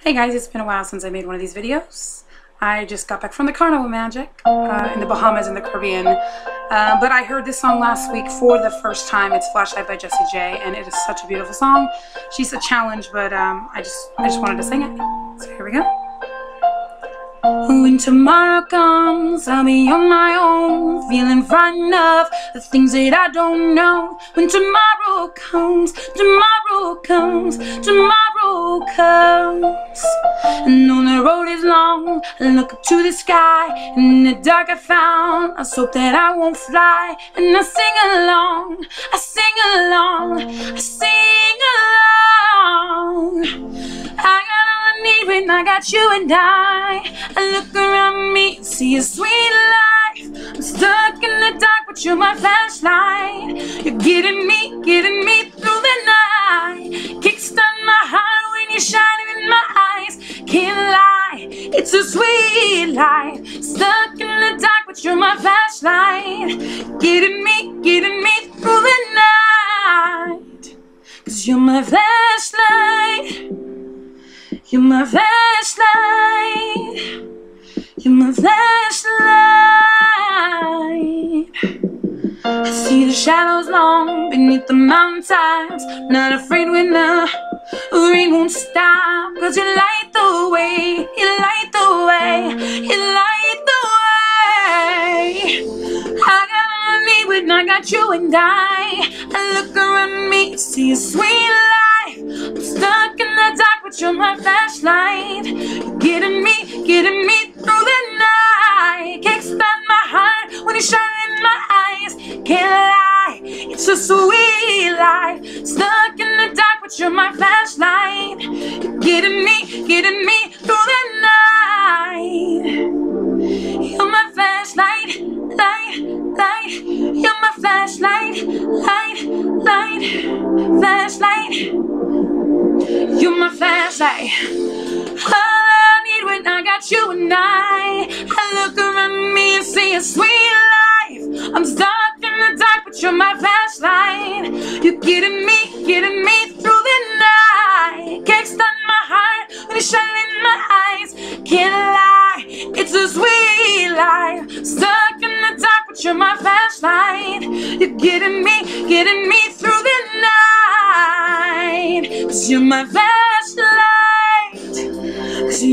Hey guys, it's been a while since I made one of these videos. I just got back from the Carnival Magic uh, in the Bahamas in the Caribbean. Uh, but I heard this song last week for the first time. It's Flashlight by Jessie J and it is such a beautiful song. She's a challenge, but um, I just I just wanted to sing it. So here we go. When tomorrow comes, I'll be on my own, feeling frightened of the things that I don't know. When tomorrow comes, tomorrow comes, tomorrow comes. And on the road is long, I look up to the sky, in the dark I found a soap that I won't fly. And I sing along, I sing along, I sing along. I when I got you and I. I look around me see a sweet life. I'm stuck in the dark, but you're my flashlight. You're getting me, getting me through the night. Kickstart my heart when you're shining in my eyes. Can't lie, it's a sweet life. Stuck in the dark, but you're my flashlight. Getting me, getting me through the night. Cause you're my flashlight. You're my flashlight. You're my flashlight. I see the shadows long beneath the mountains. Not afraid when the rain won't stop. Cause you light the way. You light the way. You light the way. I got need when I got you and I. I look around me, see a sweet you're my flashlight. Getting me, getting me through the night. Kickstart my heart when you shine in my eyes. Can't lie, it's a sweet life. Stuck in the dark, but you're my flashlight. Getting me, getting me flashlight. All I need when I got you and I. I look around me and see a sweet life. I'm stuck in the dark, but you're my flashlight. You're getting me, getting me through the night. Kickstart my heart when you shine in my eyes. Can't lie, it's a sweet life. Stuck in the dark, but you're my flashlight. You're getting me, getting me through the night. Cause you're my flashlight.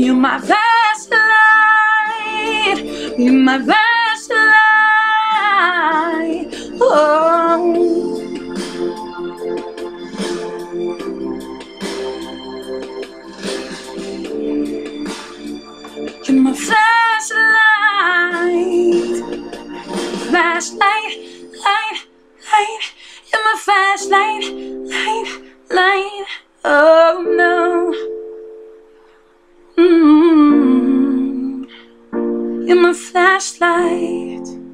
You're my flashlight. You're my flashlight. Oh. You're my flashlight, flashlight, light, light. You're my flashlight, light, light. Oh You're my flashlight.